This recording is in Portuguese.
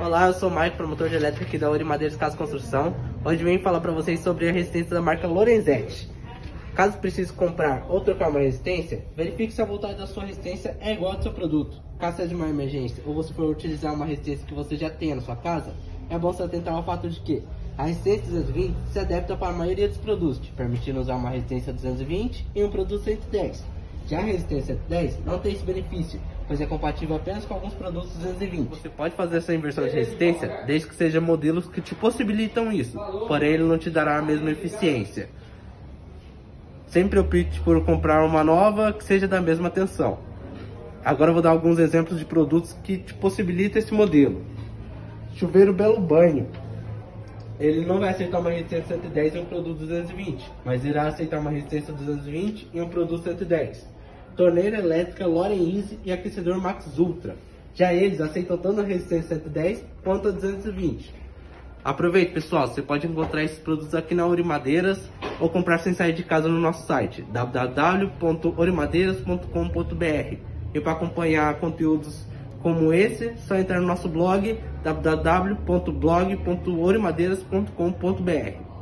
Olá, eu sou o Mike, promotor de elétrica aqui da Ori Madeiras Casa Construção. Hoje venho falar para vocês sobre a resistência da marca Lorenzetti. Caso precise comprar ou trocar uma resistência, verifique se a voltagem da sua resistência é igual ao seu produto. Caso seja uma emergência ou você for utilizar uma resistência que você já tenha na sua casa, é bom se atentar ao fato de que a resistência 220 se adapta para a maioria dos produtos, permitindo usar uma resistência 220 e um produto 110. Já a resistência 110 não tem esse benefício, pois é compatível apenas com alguns produtos 220. Você pode fazer essa inversão de resistência desde que seja modelos que te possibilitam isso, porém ele não te dará a mesma eficiência. Sempre opte por comprar uma nova que seja da mesma tensão. Agora eu vou dar alguns exemplos de produtos que te possibilitam esse modelo. Chuveiro Belo Banho. Ele não vai aceitar uma resistência 110 em um produto 220, mas irá aceitar uma resistência 220 em um produto 110 torneira elétrica Loren Easy e aquecedor Max Ultra. Já eles aceitam tanto a resistência 110 quanto a 220. Aproveite pessoal, você pode encontrar esses produtos aqui na Orimadeiras ou comprar sem sair de casa no nosso site www.orimadeiras.com.br E para acompanhar conteúdos como esse, só entrar no nosso blog www.blog.orimadeiras.com.br